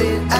i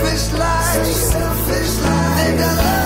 selfish life. Selfish life. They got love.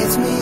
gets me